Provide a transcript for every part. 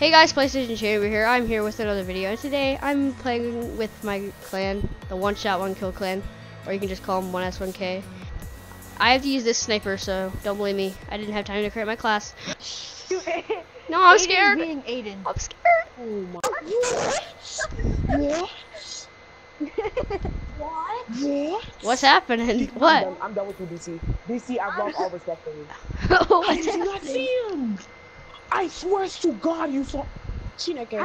Hey guys, PlayStation Chamber here. I'm here with another video. And today I'm playing with my clan, the One Shot One Kill clan, or you can just call them 1S1K. I have to use this sniper, so don't blame me. I didn't have time to create my class. No, I'm Aiden's scared. being Aiden. I'm scared. Oh my. What? Yeah. What's happening? I'm What? done, I'm done with you, DC. DC, I've lost all respect for you. What's I did not happening? see him. I swear to God, you saw. Chineke.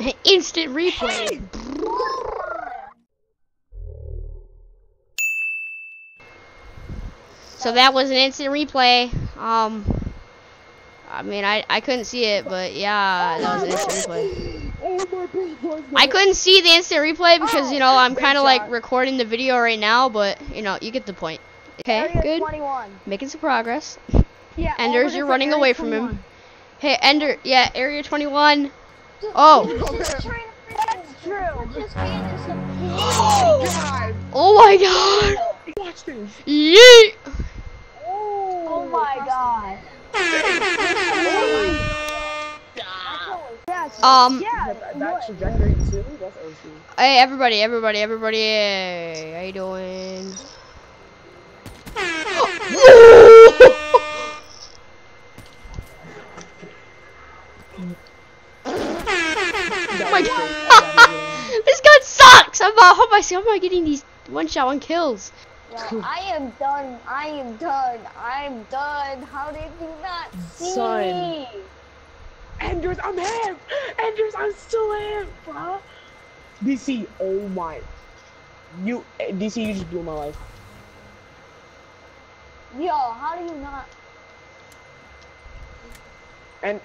Instant replay. So that was an instant replay. Um, I mean, I, I couldn't see it, but yeah, that was an instant replay. Oh my. I couldn't see the instant replay because, you know, I'm kind of like recording the video right now, but, you know, you get the point. Okay, good. 21. Making some progress. Yeah. Enders, you're running Area away from him. Hey, Ender, yeah, Area 21. Oh. That's true. Just being some- God, Oh my god. watch this. Yeet. Oh my god. Um, yeah. That, that trajectory too. That's OC. Hey, everybody, everybody, everybody, hey, how you doing? I, how am I getting these one shot, one kills? Yo, I am done. I am done. I'm done. How did you not see Son. me? Anders, I'm him. Anders, I'm still him, bro. DC, oh my. You, eh, DC, you just blew my life. Yo, how do you not? And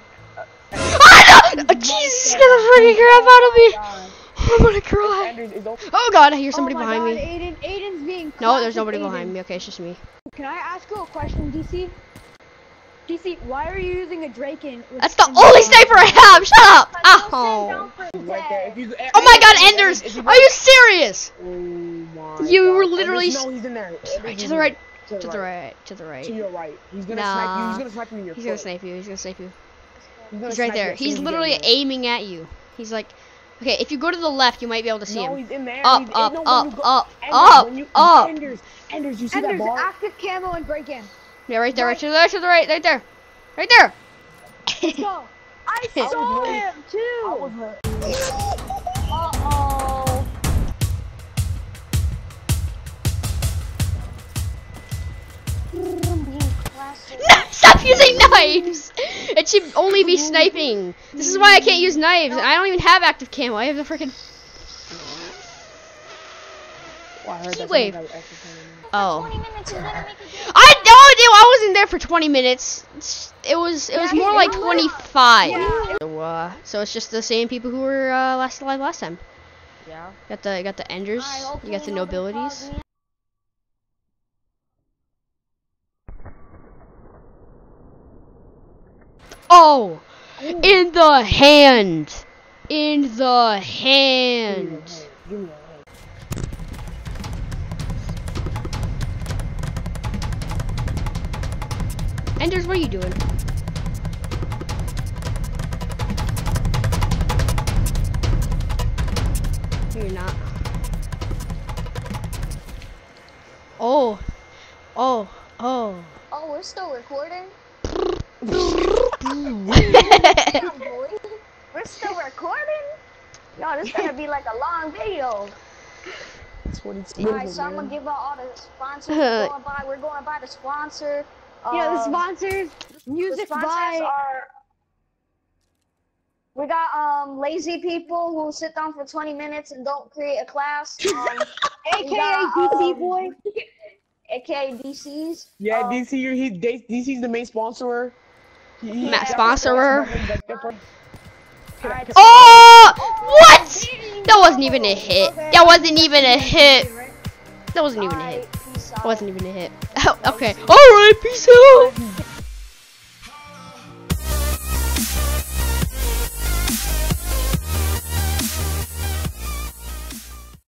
Ah, no! Oh, Jesus, get the freaking crap out of me! God. I'm gonna cry. Anders is over. Oh god, I hear oh somebody oh my behind God, me. Aiden, Aiden's being No, there's nobody Aiden. behind me. Okay, it's just me. Can I ask you a question, DC? DC, why are you using a Drakon? That's the only sniper I have! Shut up! Oh. don't say don't Right there. If pretend. you, Oh my god, Enders! Are you serious? Oh my You were literally Anders, s- no, he's in there. To the right, to the right, to the right, to the right. your right. He's gonna snipe you. Nah. He's gonna snipe you in your He's gonna snipe you. He's gonna snipe you. He's, He's right there. He's as you get literally aiming at you. He's like, okay, if you go to the left, you might be able to see No, him. he's in there. Up, he's, up, no, up, go- up, Anders, up, when you, up. Anders, Anders, you see And that there's bar? active camo and break in. Yeah, right there, right to the right, to the right, right there, right there. Let's go. I I saw was him I was too. Uh oh. Stop using knives! It should only be sniping. This is why I can't use knives. I don't even have active camo. I have the freaking. oh, I heard Heat that wave. someone got extra time. Oh. 20 minutes is gonna make a good I no, dude, I wasn't there for 20 minutes. It's- It was it was Yeah, more like 25. Yeah. So, uh, so it's just the same people who were uh, last alive last time. Yeah. Got the got the enders. Alright, You got the nobilities. Oh, in the hand, in the hand. Give me hand. Enders, what are you doing? You're not. Oh, oh, oh. Oh, we're still recording? Yeah. We're still recording? Y'all, this is gonna be like a long video. That's what it's Alright, so I'm gonna give out all the sponsors we're going by. We're going by the sponsor. Yeah, the Um, sponsors. the Music sponsors by. are. We got um lazy people who sit down for 20 minutes and don't create a class. Um, AKA got, DC um, boy. aka DCs. Yeah, Um, DC, you're, he, they, DC's the main sponsorer. He, he- Ma- sponsorer. alright, Oh, what? That wasn't even a hit. That wasn't even a hit. That wasn't even a hit. alright, peace out. That wasn't even a hit. okay. All right. Peace out.